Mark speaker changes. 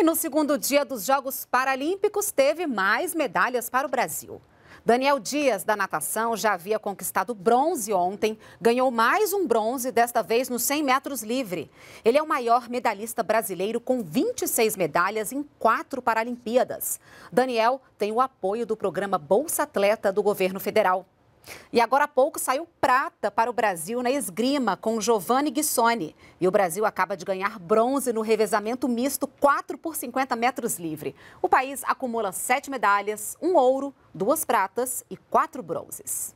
Speaker 1: E no segundo dia dos Jogos Paralímpicos, teve mais medalhas para o Brasil. Daniel Dias, da natação, já havia conquistado bronze ontem, ganhou mais um bronze, desta vez nos 100 metros livre. Ele é o maior medalhista brasileiro com 26 medalhas em quatro Paralimpíadas. Daniel tem o apoio do programa Bolsa Atleta do governo federal. E agora há pouco saiu prata para o Brasil na esgrima com Giovanni Guissoni. E o Brasil acaba de ganhar bronze no revezamento misto 4 por 50 metros livre. O país acumula sete medalhas, um ouro, duas pratas e quatro bronzes.